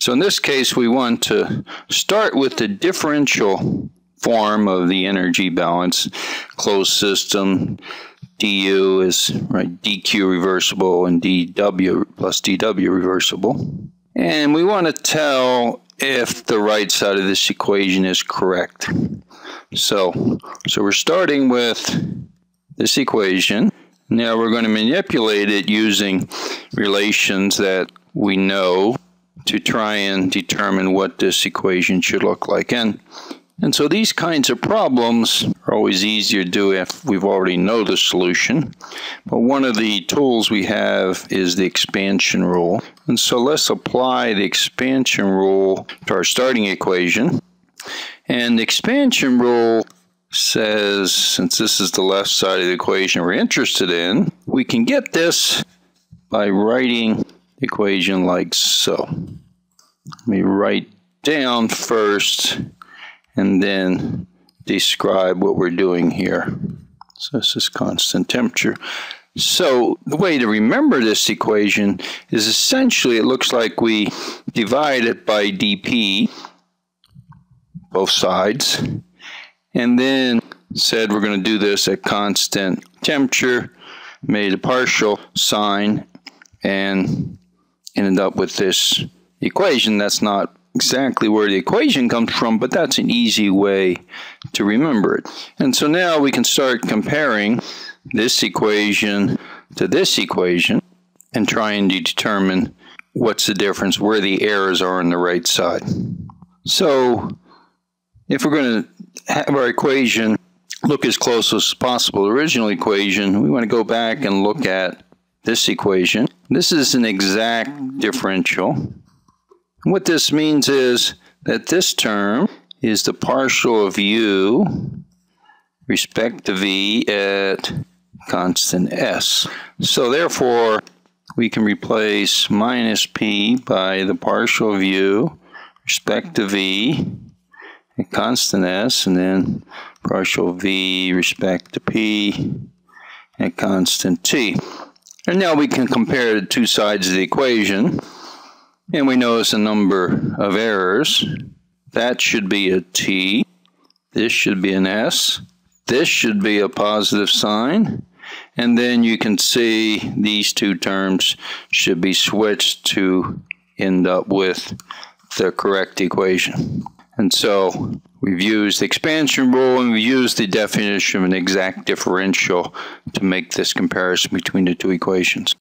So in this case, we want to start with the differential form of the energy balance. Closed system, du is right, dq reversible and dw plus dw reversible. And we want to tell if the right side of this equation is correct. So, so we're starting with this equation. Now we're going to manipulate it using relations that we know to try and determine what this equation should look like. And, and so these kinds of problems are always easier to do if we've already know the solution. But one of the tools we have is the expansion rule. And so let's apply the expansion rule to our starting equation. And the expansion rule says, since this is the left side of the equation we're interested in, we can get this by writing equation like so. Let me write down first and then describe what we're doing here. So this is constant temperature. So the way to remember this equation is essentially it looks like we divide it by dp, both sides, and then said we're going to do this at constant temperature, made a partial sign, and ended up with this equation. That's not exactly where the equation comes from, but that's an easy way to remember it. And so now we can start comparing this equation to this equation and trying to determine what's the difference, where the errors are on the right side. So if we're going to have our equation look as close as possible, the original equation, we want to go back and look at this equation. This is an exact differential. What this means is that this term is the partial of u respect to v at constant s. So therefore, we can replace minus p by the partial of u respect to v at constant s, and then partial v respect to p at constant t. And now we can compare the two sides of the equation. And we notice a number of errors. That should be a T. This should be an S. This should be a positive sign. And then you can see these two terms should be switched to end up with the correct equation. And so we've used the expansion rule and we've used the definition of an exact differential to make this comparison between the two equations.